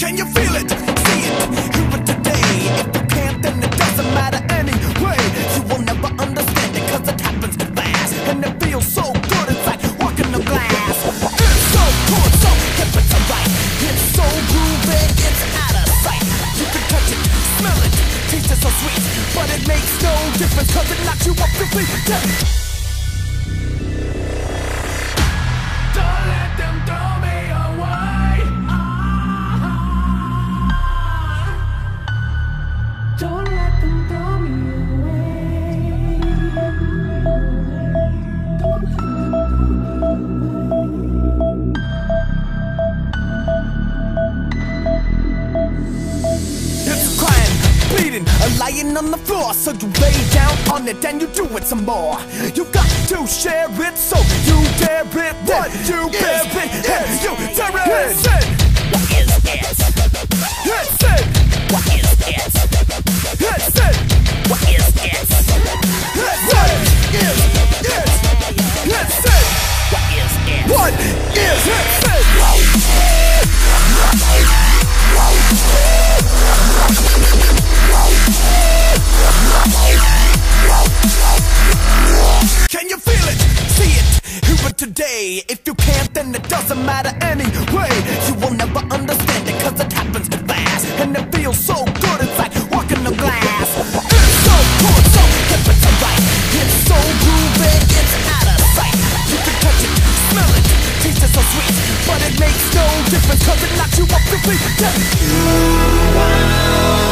Can you feel it? See it? Here it today. If you can't, then it doesn't matter anyway. You will never understand it cause it happens fast. And it feels so good, it's like walking on glass. It's so good, so hip, it's alright. It's so groovy, it's out of sight. You can touch it, smell it, taste it so sweet. But it makes no difference cause it knocks you off your feet. Lying on the floor. So you lay down on it and you do it some more. You got to share it, so you dare it. What you bear it, and you tear it. Today. If you can't, then it doesn't matter anyway. You will never understand it cause it happens too fast. And it feels so good, it's like walking on glass. It's so good, so hip, it's alright. It's so groovy, it's out of sight. You can touch it, smell it, taste it so sweet. But it makes no difference cause it knocks you off your feet. Yeah.